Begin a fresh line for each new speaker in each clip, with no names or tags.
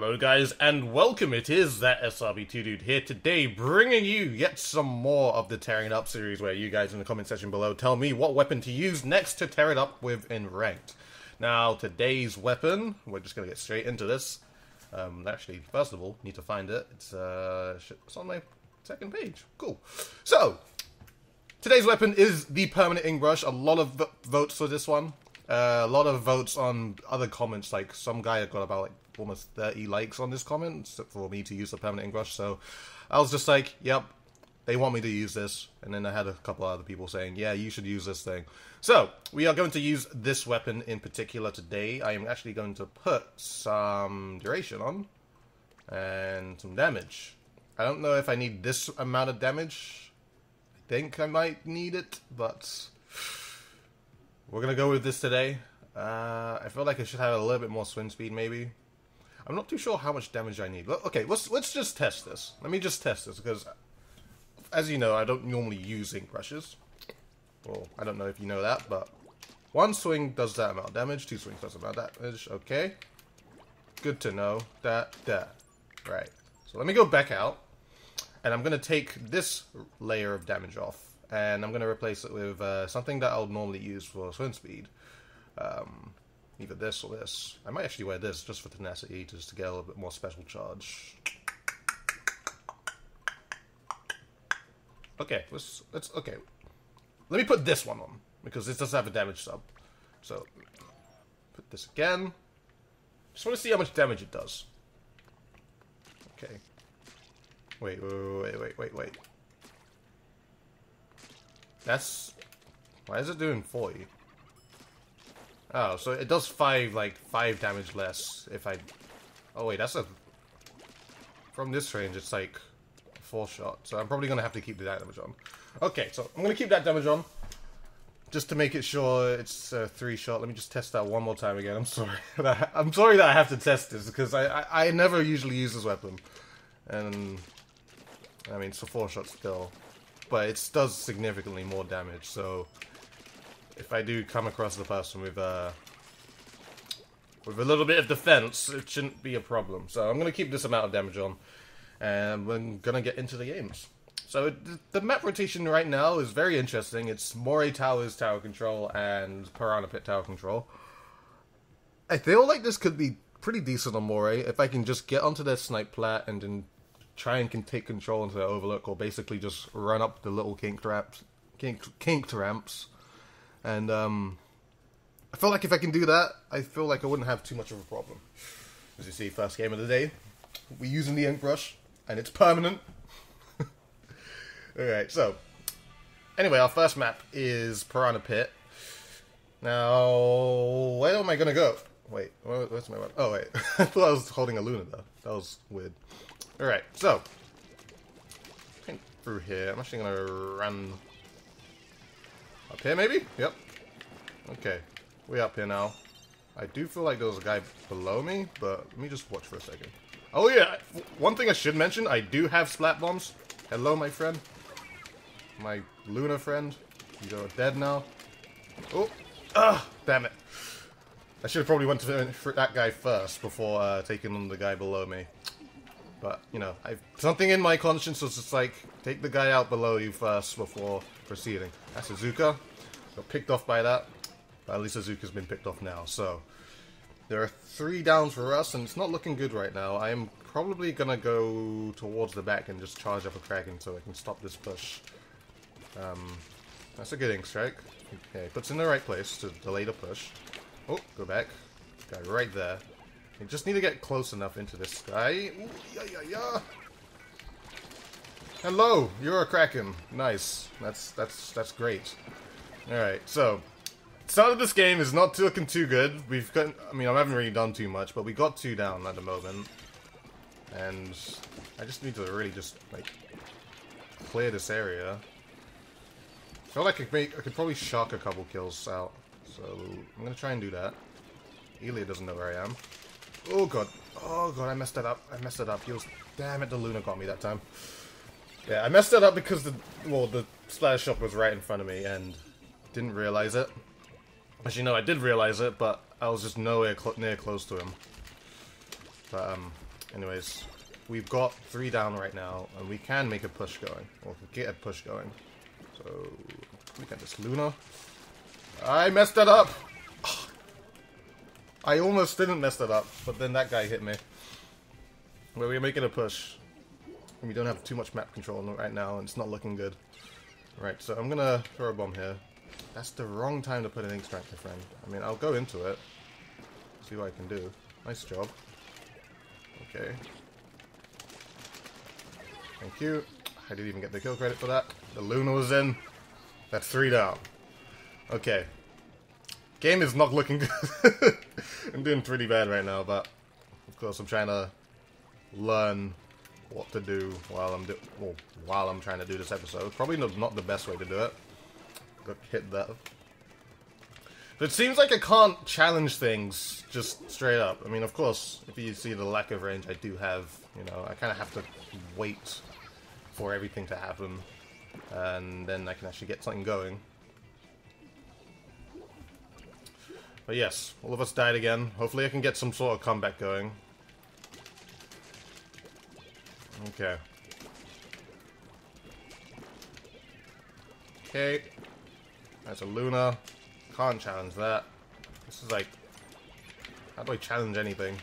Hello guys and welcome, it is that SRB2 dude here today bringing you yet some more of the Tearing Up series where you guys in the comment section below tell me what weapon to use next to tear it up with in Ranked. Now today's weapon, we're just going to get straight into this. Um, actually, first of all, need to find it. It's, uh, it's on my second page. Cool. So, today's weapon is the Permanent Ink Brush. A lot of votes for this one. Uh, a lot of votes on other comments, like some guy got about like almost 30 likes on this comment for me to use the permanent ink brush. So I was just like, yep, they want me to use this. And then I had a couple other people saying, yeah, you should use this thing. So we are going to use this weapon in particular today. I am actually going to put some duration on and some damage. I don't know if I need this amount of damage. I think I might need it, but we're gonna go with this today. Uh, I feel like I should have a little bit more swing speed, maybe. I'm not too sure how much damage I need. Okay, let's let's just test this. Let me just test this because, as you know, I don't normally use ink brushes. Well, I don't know if you know that, but one swing does that amount of damage. Two swings does about that damage. Okay, good to know. That that right. So let me go back out, and I'm gonna take this layer of damage off and I'm going to replace it with uh, something that I'll normally use for swim speed. Um, either this or this. I might actually wear this just for tenacity, just to get a little bit more special charge. Okay, let's let's okay. Let me put this one on because this does have a damage sub. So put this again. Just want to see how much damage it does. Okay. Wait, wait, wait, wait, wait. That's... Why is it doing 40? Oh, so it does 5, like, 5 damage less if I... Oh, wait, that's a... From this range, it's like 4 shot. So I'm probably going to have to keep the damage on. Okay, so I'm going to keep that damage on. Just to make it sure it's a 3 shot. Let me just test that one more time again. I'm sorry. I'm sorry that I have to test this, because I, I, I never usually use this weapon. And... I mean, it's a 4 shot still but it does significantly more damage, so if I do come across the person with uh, with a little bit of defense, it shouldn't be a problem. So I'm going to keep this amount of damage on, and we're going to get into the games. So the map rotation right now is very interesting. It's Moray Towers tower control and Piranha Pit tower control. I feel like this could be pretty decent on Moray if I can just get onto their snipe plat and then try and can take control into the overlook, or basically just run up the little kink ramps, kink, kinked ramps, and um, I feel like if I can do that, I feel like I wouldn't have too much of a problem. As you see, first game of the day, we're using the ink brush, and it's permanent. Alright, so, anyway, our first map is Piranha Pit. Now, where am I gonna go? Wait, where's my? Oh, wait. I thought I was holding a Luna, though. That was weird. Alright, so. Through here. I'm actually gonna run... Up here, maybe? Yep. Okay. We up here now. I do feel like there was a guy below me, but let me just watch for a second. Oh yeah, one thing I should mention, I do have splat bombs. Hello, my friend. My Luna friend. You are dead now. Oh! Ah! Damn it. I should have probably went to that guy first before uh, taking on the guy below me. But, you know, I've, something in my conscience was just like, take the guy out below you first before proceeding. That's Azuka. Got picked off by that. But at least Azuka's been picked off now, so... There are three downs for us, and it's not looking good right now. I am probably gonna go towards the back and just charge up a Kraken so I can stop this push. Um, that's a good ink strike. Okay, puts in the right place to delay the push. Oh, go back. Guy right there. Just need to get close enough into this guy. Ooh, yeah, yeah, yeah. Hello, you're a Kraken. Nice. That's that's that's great. Alright, so start of this game is not looking too good. We've got I mean I haven't really done too much, but we got two down at the moment. And I just need to really just like clear this area. I feel like I could, make, I could probably shock a couple kills out. So I'm gonna try and do that. E-liter doesn't know where I am. Oh god. Oh god, I messed that up. I messed it up. Was... Damn it, the Luna got me that time. Yeah, I messed it up because the... Well, the splash shop was right in front of me and didn't realize it. As you know, I did realize it, but I was just nowhere cl near close to him. But, um... Anyways, we've got three down right now, and we can make a push going. Or get a push going. So, we got this Luna. I messed that up! I almost didn't mess that up, but then that guy hit me. We're making a push. And we don't have too much map control right now, and it's not looking good. Right, so I'm gonna throw a bomb here. That's the wrong time to put an my friend. I mean, I'll go into it. See what I can do. Nice job. Okay. Thank you. I didn't even get the kill credit for that. The Luna was in. That's three down. Okay. Game is not looking good. I'm doing pretty bad right now, but of course I'm trying to learn what to do while I'm do well, while I'm trying to do this episode. Probably not the best way to do it. Got hit that. But it seems like I can't challenge things just straight up. I mean, of course, if you see the lack of range I do have, you know, I kind of have to wait for everything to happen, and then I can actually get something going. But yes, all of us died again. Hopefully I can get some sort of combat going. Okay. Okay. That's a Luna. Can't challenge that. This is like... How do I challenge anything?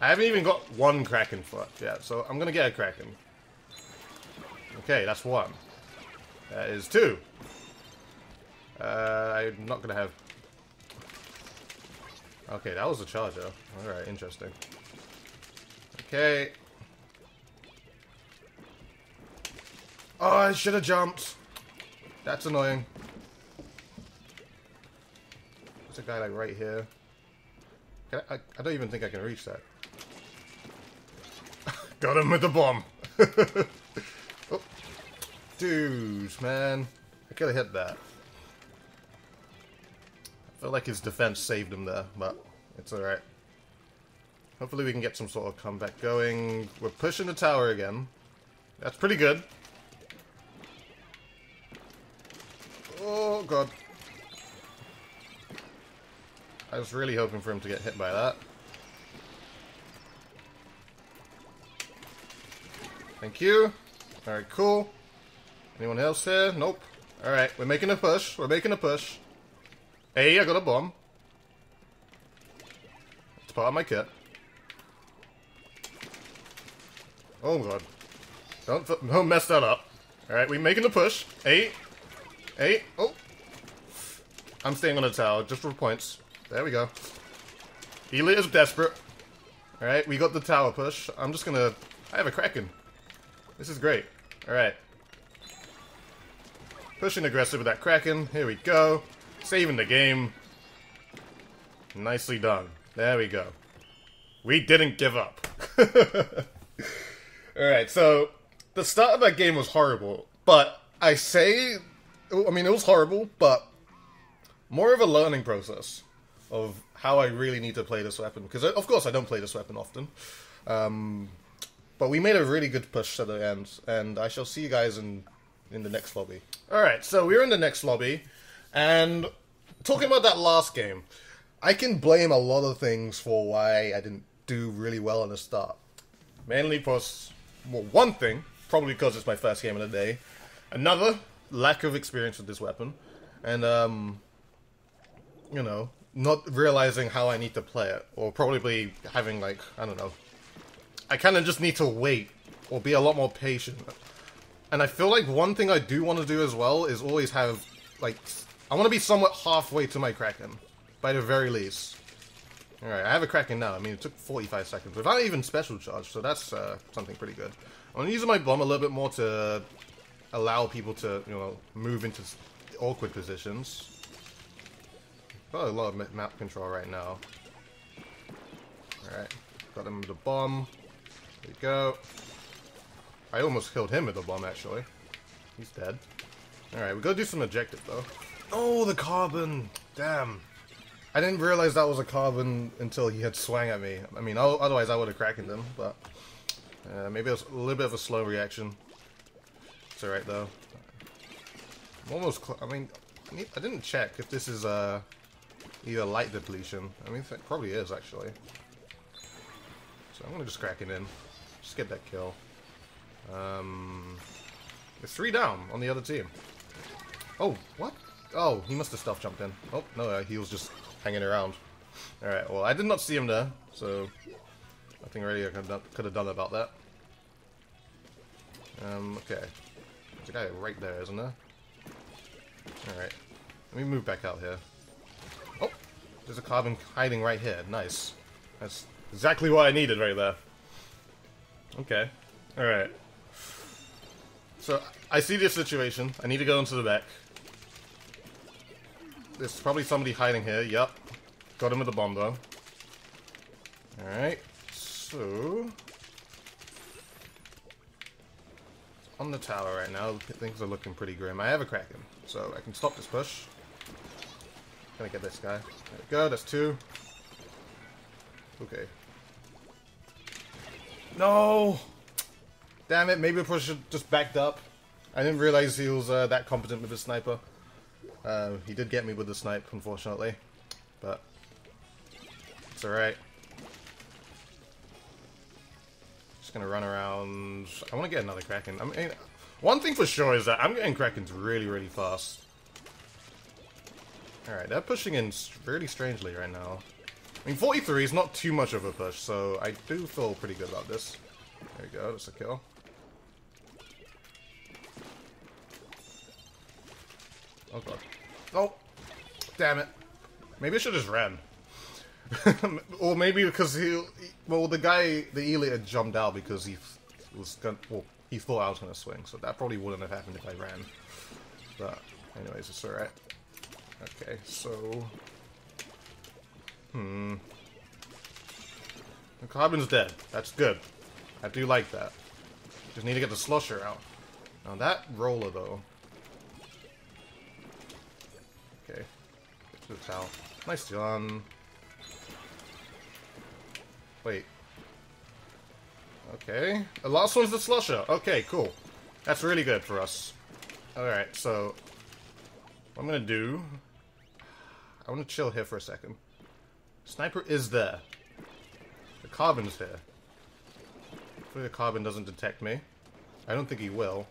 I haven't even got one Kraken foot yet, so I'm gonna get a Kraken. Okay, that's one. That is two. Uh, I'm not gonna have... Okay, that was a charger. Alright, interesting. Okay. Oh, I should have jumped. That's annoying. There's a guy like right here. I, I, I don't even think I can reach that. Got him with the bomb. oh. Dudes, man. I could have hit that. Felt like his defense saved him there, but it's alright. Hopefully we can get some sort of comeback going. We're pushing the tower again. That's pretty good. Oh, God. I was really hoping for him to get hit by that. Thank you. Alright, cool. Anyone else here? Nope. Alright, we're making a push. We're making a push. Hey, I got a bomb. It's part of my kit. Oh god. Don't, don't mess that up. Alright, we making the push. Eight. Eight. Oh. I'm staying on the tower, just for points. There we go. Ely is desperate. Alright, we got the tower push. I'm just gonna... I have a Kraken. This is great. Alright. Pushing aggressive with that Kraken. Here we go. Saving the game. Nicely done. There we go. We didn't give up. Alright, so the start of that game was horrible, but I say, I mean, it was horrible, but more of a learning process of how I really need to play this weapon. Because, of course, I don't play this weapon often. Um, but we made a really good push to the end, and I shall see you guys in, in the next lobby. Alright, so we're in the next lobby, and talking about that last game, I can blame a lot of things for why I didn't do really well in the start. Mainly because well, one thing, probably because it's my first game of the day. Another, lack of experience with this weapon. And, um, you know, not realizing how I need to play it. Or probably having, like, I don't know. I kind of just need to wait. Or be a lot more patient. And I feel like one thing I do want to do as well is always have, like, I want to be somewhat halfway to my Kraken. By the very least. Alright, I have a Kraken now. I mean, it took 45 seconds without even special charge, so that's uh, something pretty good. I'm using my bomb a little bit more to allow people to, you know, move into awkward positions. Got a lot of map control right now. Alright, got him with a bomb. There we go. I almost killed him with a bomb, actually. He's dead. Alright, we gotta do some objective, though. Oh, the carbon! Damn. I didn't realize that was a carbon until he had swang at me. I mean, otherwise I would have cracked him, but uh, maybe it was a little bit of a slow reaction. It's alright though. I'm almost. I mean, I didn't check if this is uh, either light depletion. I mean, it probably is actually. So I'm gonna just crack it in. Just get that kill. Um, there's three down on the other team. Oh, what? Oh, he must have stuff jumped in. Oh, no, uh, he was just hanging around. Alright, well, I did not see him there, so nothing really I could have done about that. Um, okay. There's a guy right there, isn't there? Alright. Let me move back out here. Oh! There's a carbon hiding right here. Nice. That's exactly what I needed right there. Okay. Alright. So, I see this situation. I need to go into the back. There's probably somebody hiding here. Yep. Got him with the bomb, though. Alright. So... On the tower right now, things are looking pretty grim. I have a Kraken, so I can stop this push. Gonna get this guy. There we go, that's two. Okay. No! Damn it, maybe the push just backed up. I didn't realize he was uh, that competent with the sniper. Uh, he did get me with the snipe, unfortunately. But, it's alright. Just gonna run around. I want to get another Kraken. I mean, one thing for sure is that I'm getting Krakens really, really fast. Alright, they're pushing in really strangely right now. I mean, 43 is not too much of a push, so I do feel pretty good about this. There we go, that's a kill. Oh god. Oh! Damn it. Maybe I should just ran. or maybe because he, well, the guy, the E-liter had jumped out because he was to well, he thought I was to swing, so that probably wouldn't have happened if I ran. But, anyways, it's alright. Okay, so... Hmm... The carbon's dead. That's good. I do like that. Just need to get the slosher out. Now that roller, though... Okay. Get to the towel. Nice gun. Wait. Okay. The last one's the slosher. Okay, cool. That's really good for us. Alright, so... What I'm gonna do... I want to chill here for a second. Sniper is there. The carbon's here. Hopefully the carbon doesn't detect me. I don't think he will.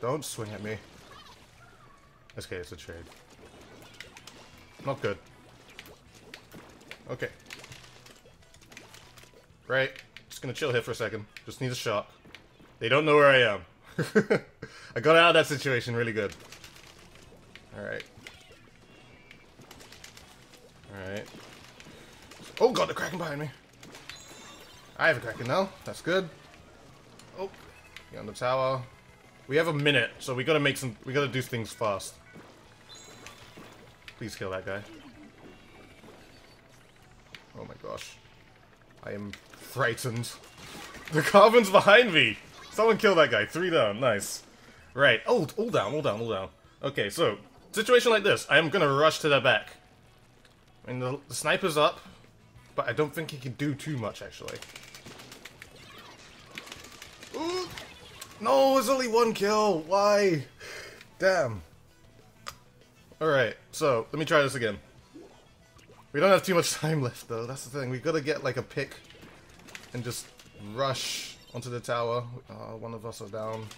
Don't swing at me. Okay, it's a trade. Not good. Okay. Right. Just gonna chill here for a second. Just need a shot. They don't know where I am. I got out of that situation really good. Alright. Alright. Oh god, the Kraken behind me. I have a Kraken now. That's good. Oh. Get on the tower. We have a minute, so we gotta make some we gotta do things fast. Please kill that guy. Oh my gosh. I am frightened. The carbon's behind me! Someone kill that guy. Three down. Nice. Right. Oh, all down, all down, all down. Okay, so, situation like this. I am gonna rush to their back. I mean, the, the sniper's up, but I don't think he can do too much, actually. Ooh. No, it's only one kill. Why? Damn. Alright, so, let me try this again. We don't have too much time left, though. That's the thing. We've got to get, like, a pick and just rush onto the tower. Uh, one of us are down.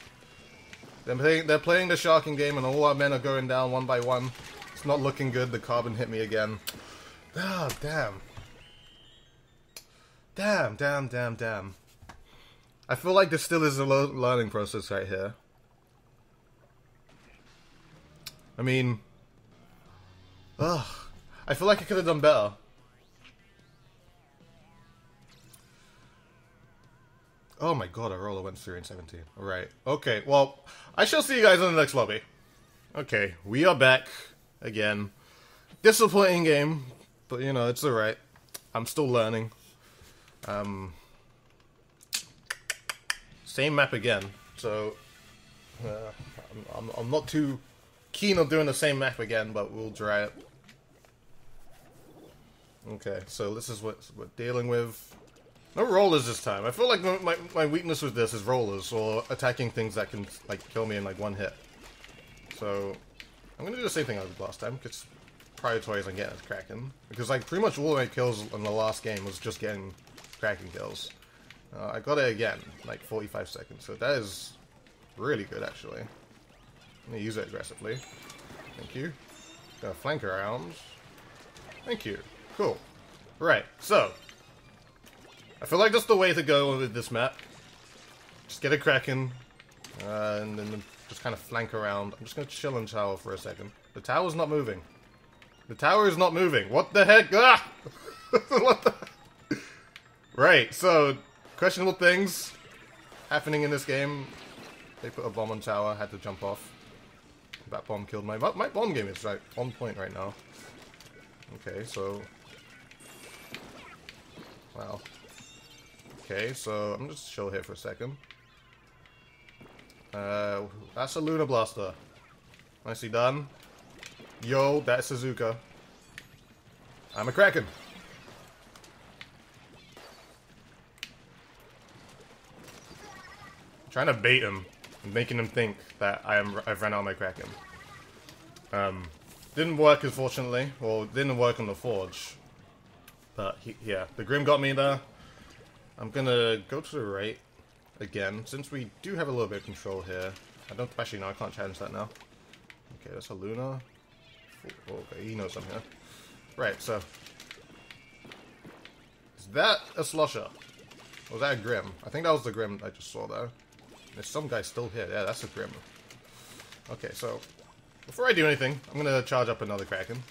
They're playing, they're playing the sharking game, and all our men are going down one by one. It's not looking good. The carbon hit me again. Ah, oh, damn. Damn, damn, damn, damn. I feel like this still is a learning process right here. I mean... Ugh. I feel like I could have done better. Oh my god, Arola went 3 and 17. Alright. Okay, well, I shall see you guys in the next lobby. Okay, we are back again. Disappointing game, but you know, it's alright. I'm still learning. Um, same map again, so uh, I'm, I'm, I'm not too keen on doing the same map again, but we'll try it. Okay, so this is what we're dealing with. No rollers this time. I feel like my, my weakness with this is rollers, or attacking things that can like kill me in like one hit. So, I'm gonna do the same thing I did last time, because prioritize on getting Kraken. Because like pretty much all my kills in the last game was just getting Kraken kills. Uh, I got it again, like 45 seconds, so that is really good actually. I'm gonna use it aggressively. Thank you. Gonna flank around. Thank you. Cool. Right, so. I feel like that's the way to go with this map. Just get a Kraken, uh, and then just kind of flank around. I'm just gonna chill in tower for a second. The tower's not moving. The tower is not moving. What the heck? Ah! what the... Right, so, questionable things happening in this game. They put a bomb on tower, had to jump off. That bomb killed my... My bomb game is right on point right now. Okay, so... Wow. Okay, so I'm just chill here for a second. Uh, that's a Luna Blaster. Nicely done. Yo, that's Suzuka. I'm a Kraken. trying to bait him, I'm making him think that I am I've run out of my Kraken. Um, didn't work, unfortunately. Well, didn't work on the Forge. But, he, yeah, the Grim got me there. I'm gonna go to the right again, since we do have a little bit of control here. I don't, actually, no, I can't challenge that now. Okay, that's a Luna. Oh, okay, he knows I'm here. Right, so. Is that a Slosher? Or was that a Grim? I think that was the Grim I just saw there. There's some guy still here. Yeah, that's a Grim. Okay, so before I do anything, I'm gonna charge up another Kraken.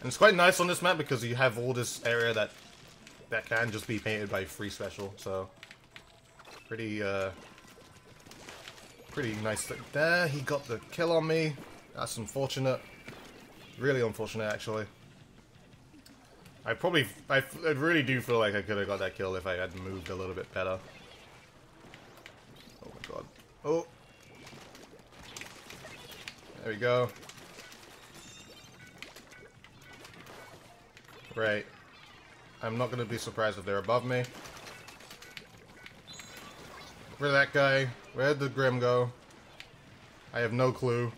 And it's quite nice on this map because you have all this area that that can just be painted by free special, so pretty uh pretty nice there. He got the kill on me. That's unfortunate. Really unfortunate actually. I probably I, I really do feel like I could have got that kill if I had moved a little bit better. Oh my god. Oh there we go. Right. I'm not going to be surprised if they're above me. Where'd that guy? Where'd the Grim go? I have no clue.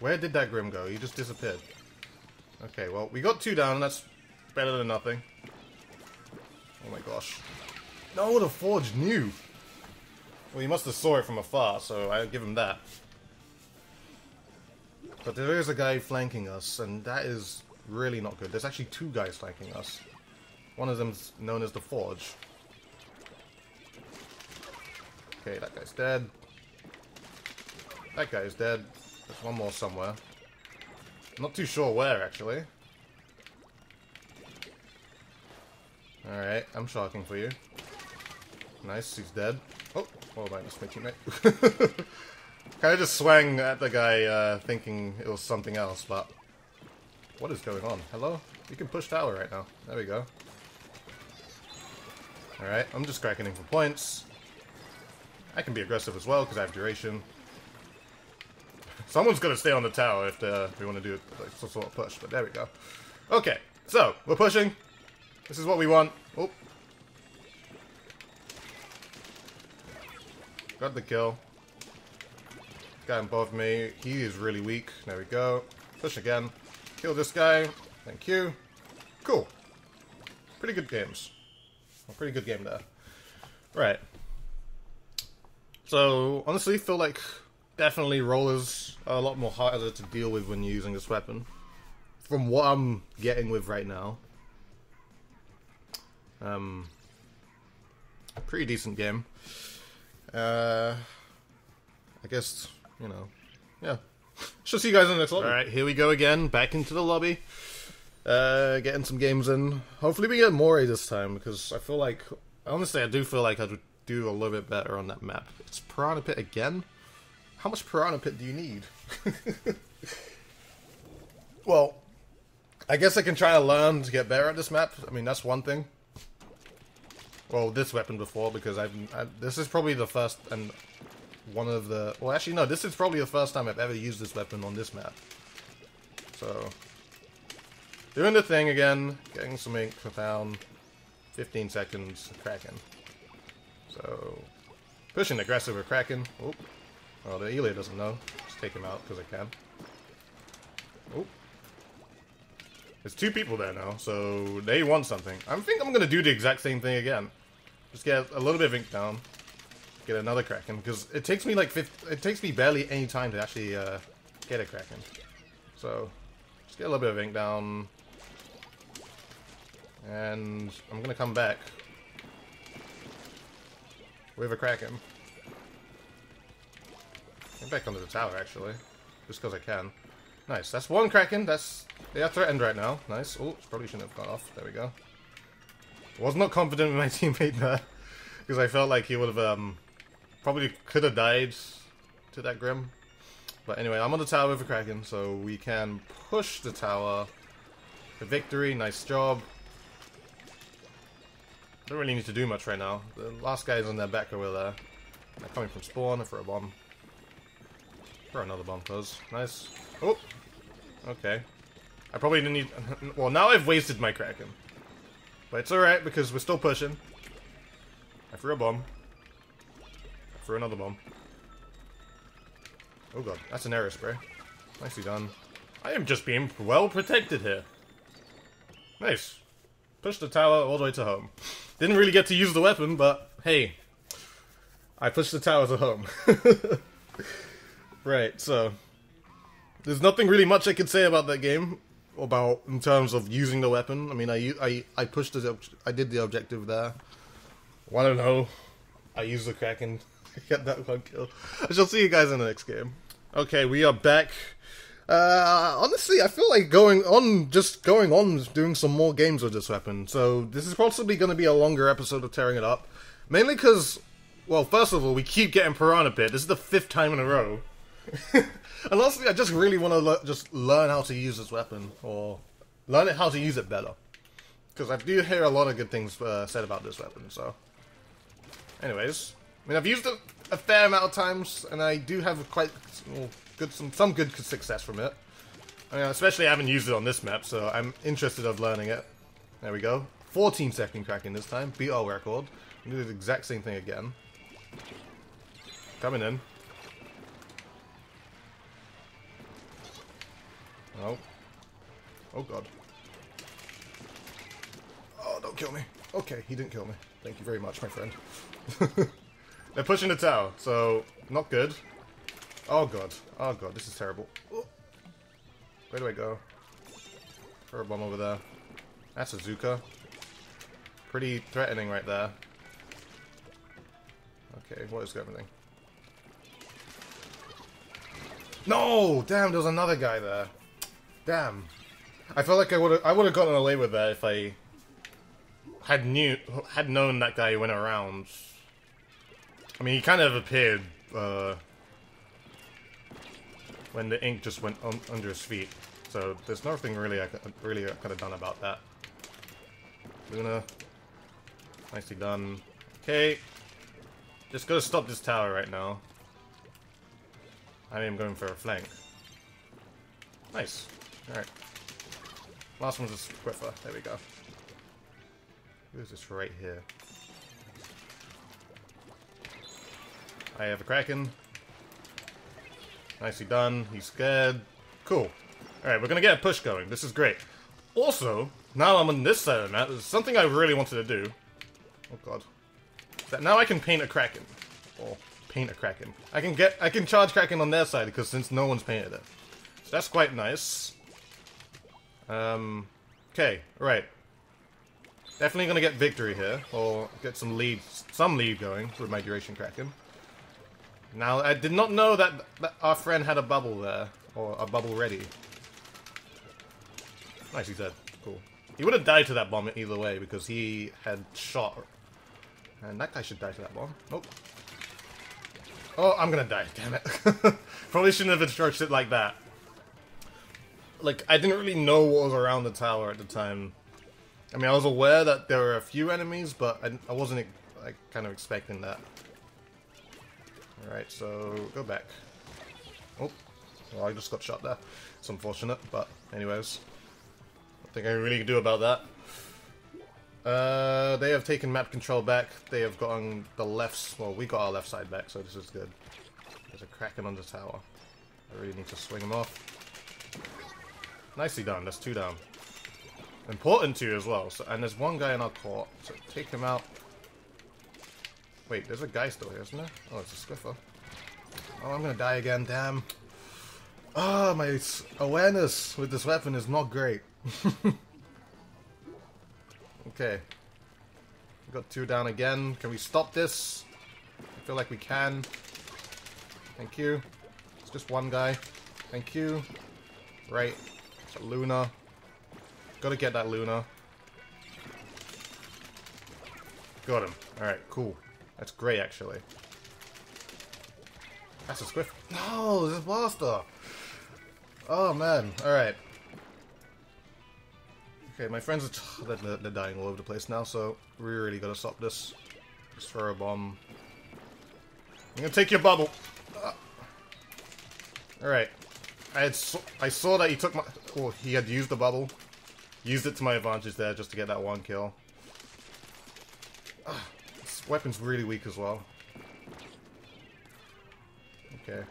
Where did that Grim go? He just disappeared. Okay, well, we got two down. That's better than nothing. Oh my gosh. No, the Forge knew. Well, he must have saw it from afar, so I'll give him that. But there is a guy flanking us, and that is really not good. There's actually two guys flanking us. One of them's known as the Forge. Okay, that guy's dead. That guy's dead. There's one more somewhere. not too sure where, actually. Alright, I'm shocking for you. Nice, he's dead. Oh, hold on, that's my teammate. Kind of just swang at the guy, uh, thinking it was something else, but... What is going on? Hello? You can push tower right now. There we go. Alright, I'm just cracking for points. I can be aggressive as well, because I have duration. Someone's gonna stay on the tower if, uh, we want to do like, some sort of push, but there we go. Okay, so, we're pushing. This is what we want. Oh. Got the kill. Guy above me, he is really weak. There we go. Push again. Kill this guy. Thank you. Cool. Pretty good games. A pretty good game there. Right. So, honestly, feel like definitely rollers are a lot more harder to deal with when using this weapon. From what I'm getting with right now. Um, pretty decent game. Uh, I guess you know, yeah. Shall see you guys in the next lobby. Alright, here we go again, back into the lobby. Uh, getting some games in. Hopefully we get more this time, because I feel like, honestly, I do feel like I would do a little bit better on that map. It's Piranha Pit again? How much Piranha Pit do you need? well, I guess I can try to learn to get better at this map. I mean, that's one thing. Well, this weapon before, because I've, I, this is probably the first and one of the... Well, actually, no. This is probably the first time I've ever used this weapon on this map. So... Doing the thing again. Getting some ink per pound. 15 seconds. Kraken. So... Pushing aggressive with Kraken. Oh. Well, the E-liter doesn't know. Just take him out because I can. Oh. There's two people there now, so they want something. I think I'm gonna do the exact same thing again. Just get a little bit of ink down. Get another Kraken, because it takes me like 50, it takes me barely any time to actually uh, get a Kraken. So, just get a little bit of ink down. And I'm gonna come back with a Kraken. Get back onto the tower, actually. Just because I can. Nice. That's one Kraken. That's... They are threatened right now. Nice. Oh, it probably shouldn't have gone off. There we go. Was not confident with my teammate there. Because I felt like he would have, um... Probably could have died to that Grim. But anyway, I'm on the tower with a Kraken, so we can push the tower for victory. Nice job. Don't really need to do much right now. The last guy's on their back over there. They're coming from spawn for a bomb. For another bomb, close. Nice. Oh! Okay. I probably didn't need... Well, now I've wasted my Kraken. But it's alright, because we're still pushing. I threw a bomb. Threw another bomb. Oh god, that's an Aerospray. Nicely done. I am just being well protected here. Nice. Push the tower all the way to home. Didn't really get to use the weapon, but hey. I pushed the tower to home. Right, so there's nothing really much I can say about that game about in terms of using the weapon. I mean, I I I pushed the I did the objective there. Well, I don't know. Oh, I used the Kraken. Get that one kill. I shall see you guys in the next game. Okay, we are back. Uh, honestly, I feel like going on, just going on, doing some more games with this weapon. So this is possibly going to be a longer episode of tearing it up, mainly because, well, first of all, we keep getting Piranha Pit. This is the fifth time in a row and lastly, I just really want to le just learn how to use this weapon, or learn it how to use it better. Because I do hear a lot of good things uh, said about this weapon, so... Anyways, I mean, I've used it a fair amount of times, and I do have quite well, good some, some good success from it. I mean, especially I haven't used it on this map, so I'm interested of learning it. There we go. 14 second cracking this time, beat our record. do the exact same thing again. Coming in. Oh. Oh god. Oh, don't kill me. Okay, he didn't kill me. Thank you very much, my friend. They're pushing the tower, so not good. Oh god. Oh god, this is terrible. Where do I go? Throw a bomb over there. That's a Zuka. Pretty threatening right there. Okay, what is happening? No! Damn, there's another guy there. Damn. I felt like I would I would have gotten away with that if I had knew had known that guy went around. I mean, he kind of appeared uh, when the ink just went un under his feet. So there's nothing really I could, really I could have done about that. Luna, nicely done. Okay, just gotta stop this tower right now. I am going for a flank. Nice. Alright. Last one's a Swiffer. There we go. Who's this right here? I have a Kraken. Nicely done. He's scared. Cool. Alright, we're gonna get a push going. This is great. Also, now I'm on this side of the map, there's something I really wanted to do. Oh god. That now I can paint a Kraken. Or paint a Kraken. I can get I can charge Kraken on their side because since no one's painted it. So that's quite nice. Um, okay, right. Definitely gonna get victory here, or get some lead, some lead going with my duration Kraken. Now, I did not know that, our friend had a bubble there, or a bubble ready. Nice, he said. Cool. He would have died to that bomb either way, because he had shot. And that guy should die to that bomb. Nope. Oh, I'm gonna die, damn it. Probably shouldn't have approached it like that like I didn't really know what was around the tower at the time. I mean, I was aware that there were a few enemies, but I, I wasn't like kind of expecting that. All right, so go back. Oh, well, I just got shot there. It's unfortunate, but anyways, nothing I really can do about that. Uh, they have taken map control back. They have gotten the left. Well, we got our left side back, so this is good. There's a Kraken on the tower. I really need to swing him off. Nicely done. That's two down. important to you as well. So, and there's one guy in our court, so take him out. Wait, there's a guy still here, isn't there? Oh, it's a Squiffer. Oh, I'm gonna die again, damn. Ah, oh, my awareness with this weapon is not great. okay. Got two down again. Can we stop this? I feel like we can. Thank you. It's just one guy. Thank you. Right. It's Luna. Gotta get that Luna. Got him. Alright, cool. That's great, actually. That's a Swift. No, this is Blaster. Oh, man. Alright. Okay, my friends are they're, they're dying all over the place now, so we really gotta stop this. Just throw a bomb. I'm gonna take your bubble. Uh. Alright. I had so I saw that he took my... Oh, he had used the bubble. Used it to my advantage there just to get that one kill. Uh, weapon's really weak as well. Okay.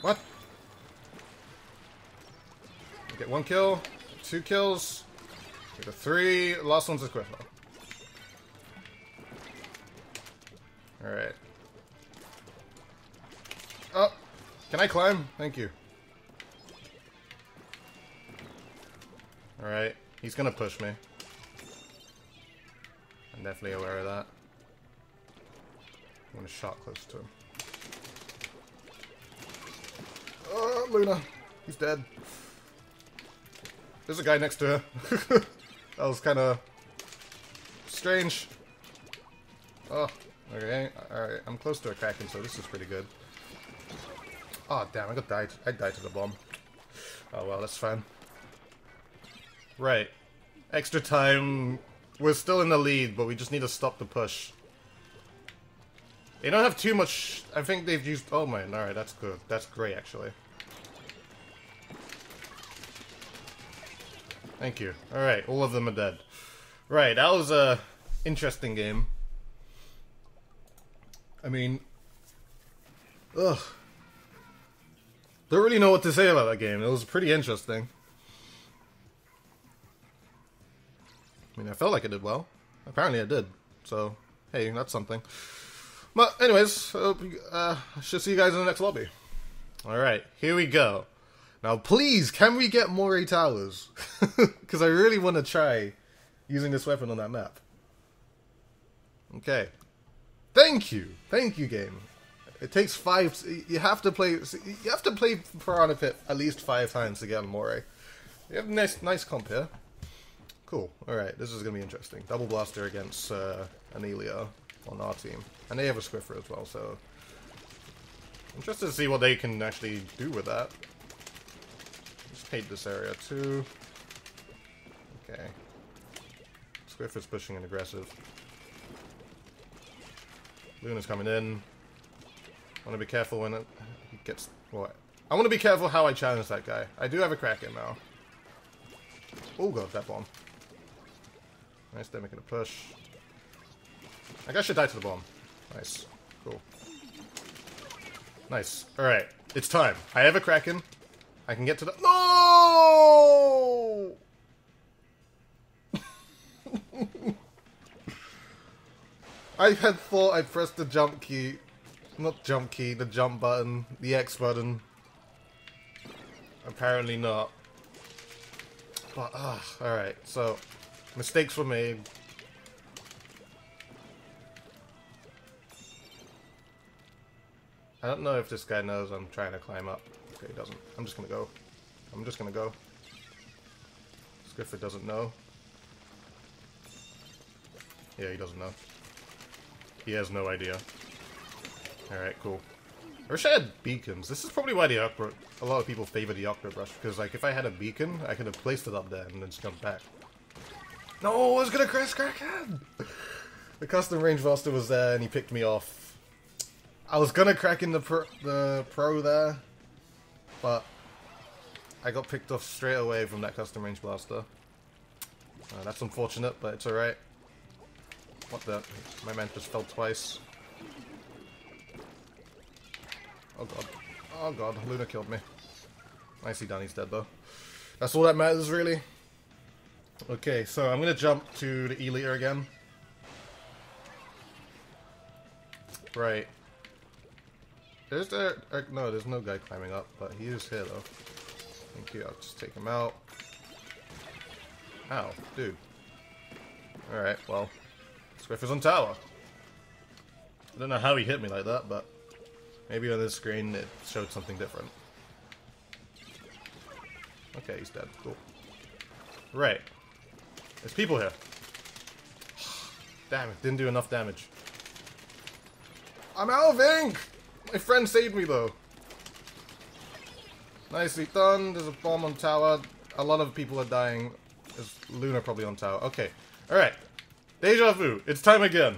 What? Get one kill, two kills, get a three, last one's a quick Alright. Oh! Can I climb? Thank you. Alright. He's gonna push me. Definitely aware of that. I want gonna shot close to him. Oh, Luna! He's dead. There's a guy next to her. that was kind of strange. Oh, okay. Alright, I'm close to a Kraken, so this is pretty good. Oh, damn, I got died. I died to the bomb. Oh, well, that's fine. Right. Extra time. We're still in the lead, but we just need to stop the push. They don't have too much... I think they've used... Oh, man. Alright, that's good. That's great, actually. Thank you. Alright, all of them are dead. Right, that was a interesting game. I mean... Ugh. Don't really know what to say about that game. It was pretty interesting. I mean, I felt like I did well. Apparently I did. So, hey, that's something. But, anyways, uh, I should see you guys in the next lobby. Alright, here we go. Now, please, can we get Moray Towers? Because I really want to try using this weapon on that map. Okay. Thank you. Thank you, game. It takes five... You have to play... You have to play Piranha Pit at least five times to get on Moray. You have nice, nice comp here. Cool. Alright, this is going to be interesting. Double Blaster against uh, Anelia on our team. And they have a Squiffer as well, so... Interested to see what they can actually do with that Just hate this area too. Okay. Squiff is pushing and aggressive. Luna's coming in. I want to be careful when it he gets... What? I want to be careful how I challenge that guy. I do have a Kraken now. Oh god, that bomb. Nice, they're making a push. I guess should die to the bomb. Nice. Cool. Nice. Alright, it's time. I have a Kraken. I can get to the... No! I had thought I pressed the jump key. Not jump key, the jump button. The X button. Apparently not. But, ah, alright. So, mistakes were made. I don't know if this guy knows I'm trying to climb up. Okay, he doesn't. I'm just gonna go. I'm just gonna go. Squifford doesn't know. Yeah, he doesn't know. He has no idea. Alright, cool. I wish I had beacons. This is probably why the Aqua, a lot of people favor the Octobrush, because like if I had a beacon, I could have placed it up there and then just come back. No, I was gonna crash Kraken! the custom range master was there and he picked me off. I was gonna crack in the pro, the pro there, but I got picked off straight away from that custom range blaster. Uh, that's unfortunate, but it's alright. What the? My man just fell twice. Oh god. Oh god, Luna killed me. Nicely done, he's dead though. That's all that matters, really. Okay, so I'm gonna jump to the E-liter again. Right. There's there... No, there's no guy climbing up, but he is here, though. Thank you, I'll just take him out. Ow, dude. Alright, well. Squiff is on tower. I don't know how he hit me like that, but... Maybe on this screen it showed something different. Okay, he's dead. Cool. Right. There's people here. Damn it, didn't do enough damage. I'm out of ink! My friend saved me though. Nicely done. There's a bomb on tower. A lot of people are dying. There's Luna probably on tower. Okay. Alright. Deja vu. It's time again.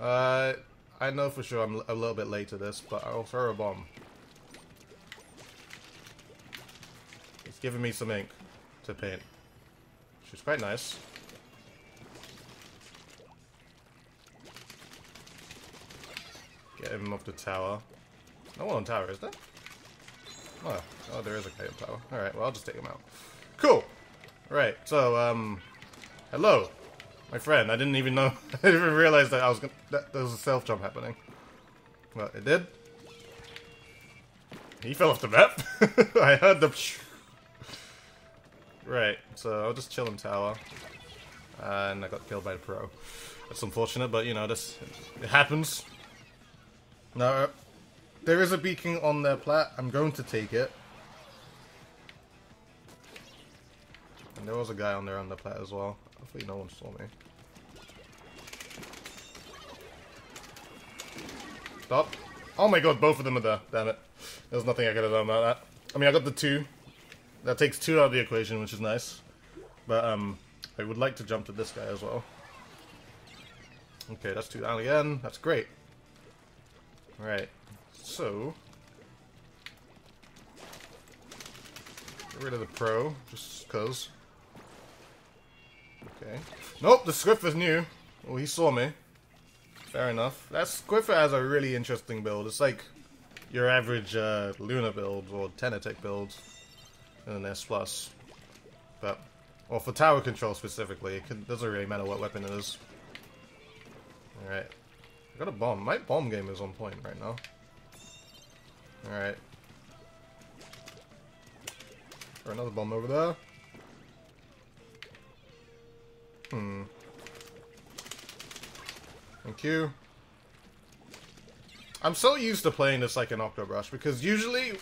Uh, I know for sure I'm a little bit late to this, but I'll throw a bomb. It's giving me some ink to paint. Is quite nice. Get him off the tower. No one on tower, is there? Oh, oh there is a guy on tower. Alright, well I'll just take him out. Cool! Right, so, um... Hello! My friend, I didn't even know, I didn't even realize that I was gonna, that there was a self jump happening. Well, it did. He fell off the map. I heard the. Right, so I'll just chill in tower, and I got killed by the pro. That's unfortunate, but you know this it happens. Now uh, there is a beacon on their plat. I'm going to take it. And there was a guy on there on the plat as well. Hopefully no one saw me. Stop. Oh my god, both of them are there. Damn it. There's nothing I could have done about that. I mean, I got the two. That takes two out of the equation, which is nice. But, um, I would like to jump to this guy as well. Okay, that's two down again. That's great. Alright, So... Get rid of the pro, just cause. Okay. Nope, the Squiff is new. Oh, he saw me. Fair enough. That Squiffer has a really interesting build. It's like your average uh, Luna build or Tentatek build in an S+. Plus. But, well, for tower control specifically, it can, doesn't really matter what weapon it is. Alright. I got a bomb. My bomb game is on point right now. Alright. Or another bomb over there. Hmm. Thank you. I'm so used to playing this like an Octobrush because usually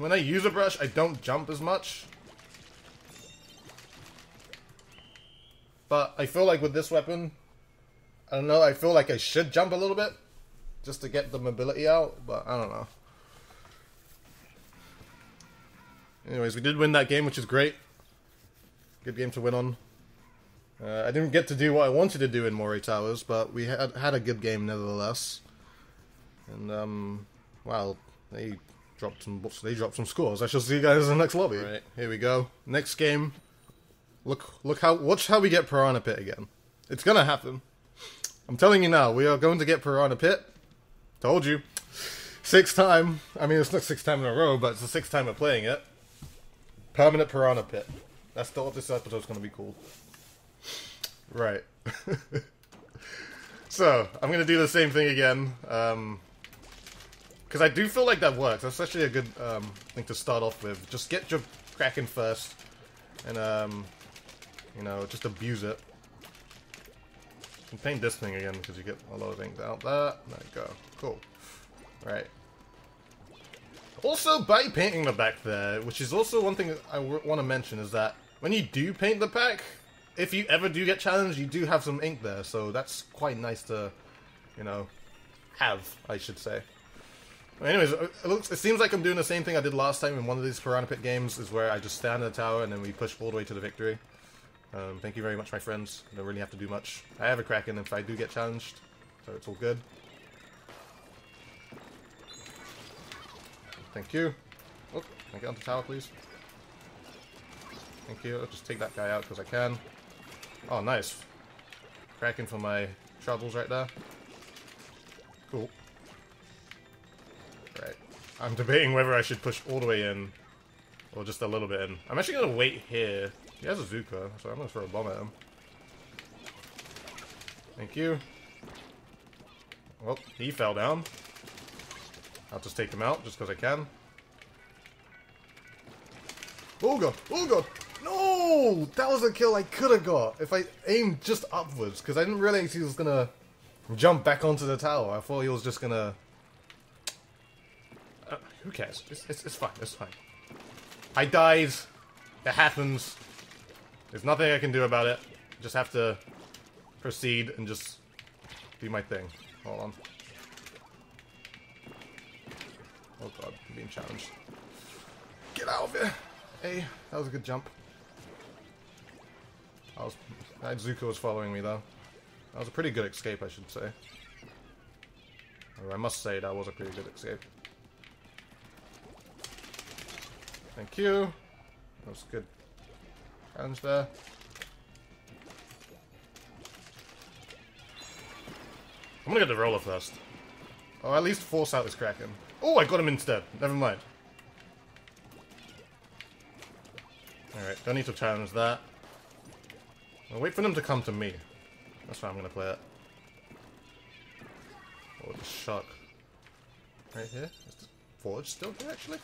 when I use a brush, I don't jump as much. But I feel like with this weapon, I don't know, I feel like I should jump a little bit just to get the mobility out, but I don't know. Anyways, we did win that game, which is great. Good game to win on. Uh, I didn't get to do what I wanted to do in Moray Towers, but we had had a good game nevertheless. And um, well, they dropped some they dropped some scores. I shall see you guys in the next lobby. Right, here we go. Next game. Look, look how watch how we get Piranha Pit again. It's gonna happen. I'm telling you now, we are going to get Piranha Pit. Told you. Sixth time. I mean, it's not sixth time in a row, but it's the sixth time we're playing it. Permanent Piranha Pit. That's what this episode's going to be called. Right. so, I'm going to do the same thing again. Um, because I do feel like that works. That's actually a good um, thing to start off with. Just get your Kraken first. And, um, you know, just abuse it. Can paint this thing again because you get a lot of things out there. There you go. Cool. Right. Also, by painting the back there, which is also one thing I want to mention, is that when you do paint the back, if you ever do get challenged, you do have some ink there, so that's quite nice to, you know, have, I should say. Anyways, it, looks, it seems like I'm doing the same thing I did last time in one of these Piranha Pit games, is where I just stand in the tower and then we push all the way to the victory. Um, thank you very much, my friends. I don't really have to do much. I have a Kraken if I do get challenged, so it's all good. Thank you. Oh, can I get onto tower, please? Thank you. I'll just take that guy out because I can. Oh, nice. Kraken for my troubles right there. Cool. Right. I'm debating whether I should push all the way in Or just a little bit in. I'm actually gonna wait here. He has a Zuka, so I'm gonna throw a bomb at him. Thank you. Well, he fell down. I'll just take him out, just because I can. Oh god! Oh god! No! That was a kill I could have got if I aimed just upwards, because I didn't realize he was gonna jump back onto the tower. I thought he was just gonna... Uh, who cares? It's, it's, it's fine, it's fine. I died. It happens. There's nothing I can do about it. Just have to proceed and just do my thing. Hold on. Oh god, I'm being challenged. Get out of here! Hey, that was a good jump. I was... That Zuko was following me though. That was a pretty good escape, I should say. I must say that was a pretty good escape. Thank you. That was good. Challenge there. I'm gonna get the roller first. Or at least force out this Kraken. Oh, I got him instead. Never mind. Alright, don't need to challenge that. I'll wait for them to come to me. That's how I'm gonna play it. Oh, the shock. Right here? Is the Forge still here, actually?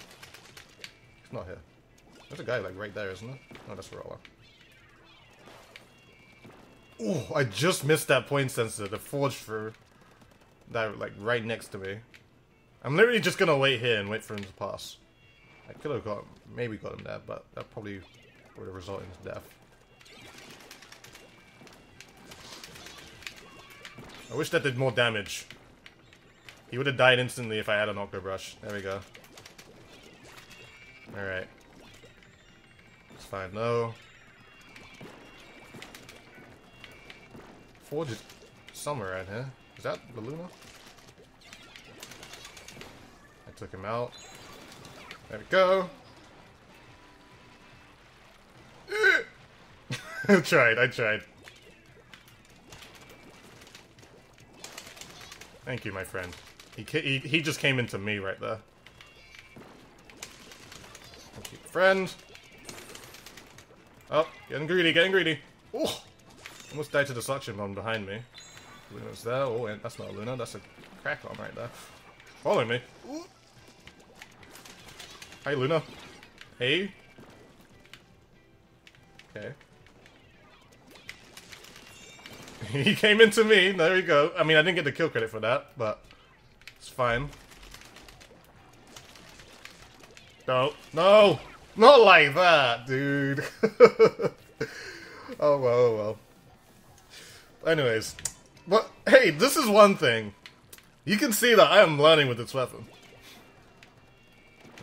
It's not here. There's a guy, like, right there, isn't there? Oh, that's Roller. Oh, I just missed that point sensor. The Forge through. that, like, right next to me. I'm literally just gonna wait here and wait for him to pass. I could have got, maybe got him there, but that probably would have resulted in death. I wish that did more damage. He would have died instantly if I had an Octobrush. There we go. Alright. It's fine, no. Forge is somewhere around here. Is that the Luna? I took him out. There we go. I tried, I tried. Thank you, my friend. He, he, he just came into me right there. You, friend. Oh, getting greedy, getting greedy. Oh, almost died to the suction bomb behind me. Luna's there. Oh, and that's not a Luna. That's a crack bomb right there. Following me. Ooh. Hi, Luna. Hey. Okay. he came into me. There we go. I mean, I didn't get the kill credit for that, but it's fine. No. No! Not like that, dude. oh, well, oh, well. Anyways. But, hey, this is one thing. You can see that I am learning with this weapon.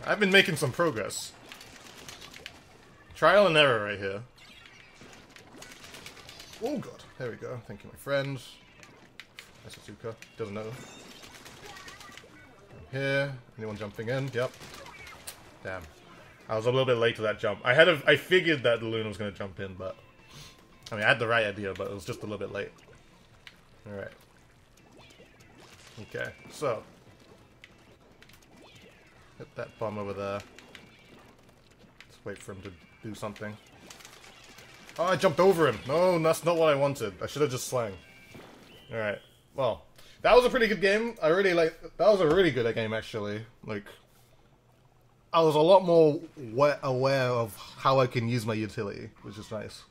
I've been making some progress. Trial and error right here. Oh god, there we go. Thank you, my friend. Asuka doesn't know. here. Anyone jumping in? Yep. Damn. I was a little bit late to that jump. I had a, I figured that the Luna was going to jump in, but... I mean, I had the right idea, but it was just a little bit late. Alright. Okay, so. Hit that bomb over there. Let's wait for him to do something. Oh, I jumped over him. No, that's not what I wanted. I should have just slang. Alright. Well, that was a pretty good game. I really like... That was a really good game, actually. Like... I was a lot more aware of how I can use my utility, which is nice.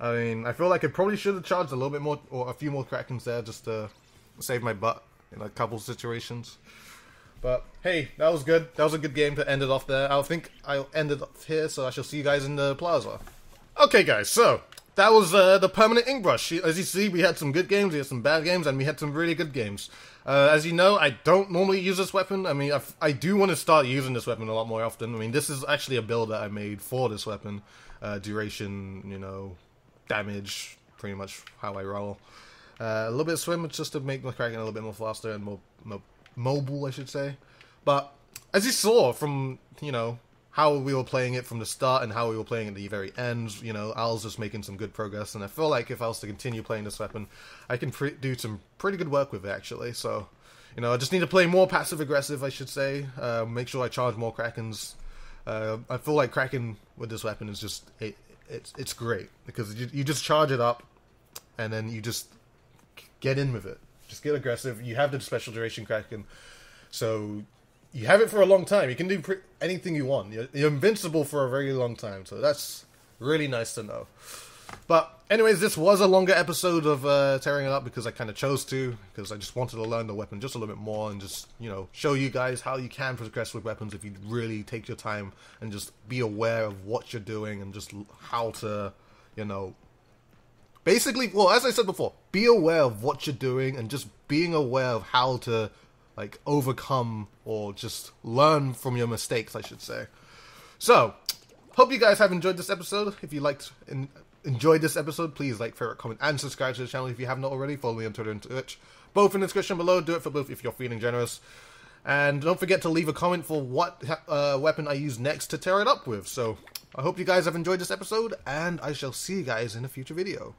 I mean, I feel like I probably should have charged a little bit more, or a few more Krakens there, just to save my butt in a couple situations. But hey, that was good. That was a good game to end it off there. I think I'll end it off here, so I shall see you guys in the plaza. Okay, guys, so that was uh, the permanent ink brush. As you see, we had some good games, we had some bad games, and we had some really good games. Uh, as you know, I don't normally use this weapon. I mean, I, I do want to start using this weapon a lot more often. I mean, this is actually a build that I made for this weapon. Uh, duration, you know, damage, pretty much how I roll. Uh, a little bit of swim just to make my Kraken a little bit more faster and more, more mobile, I should say. But as you saw from, you know, how we were playing it from the start and how we were playing at the very end. You know, Al's just making some good progress, and I feel like if I was to continue playing this weapon, I can do some pretty good work with it actually. So, you know, I just need to play more passive aggressive, I should say. Uh, make sure I charge more Krakens. Uh, I feel like Kraken with this weapon is just it, it's it's great because you, you just charge it up, and then you just get in with it. Just get aggressive. You have the special duration Kraken, so you have it for a long time. You can do pre- anything you want. You're, you're invincible for a very long time. So that's really nice to know. But anyways, this was a longer episode of uh, tearing it up because I kind of chose to because I just wanted to learn the weapon just a little bit more and just you know show you guys how you can progress with weapons if you really take your time and just be aware of what you're doing and just how to you know basically well as I said before be aware of what you're doing and just being aware of how to like overcome or just learn from your mistakes I should say. So hope you guys have enjoyed this episode. If you liked in, enjoyed this episode, please like, favorite, comment, and subscribe to the channel if you have not already. Follow me on Twitter and Twitch. Both in the description below. Do it for both if you're feeling generous. And don't forget to leave a comment for what uh, weapon I use next to tear it up with. So I hope you guys have enjoyed this episode, and I shall see you guys in a future video.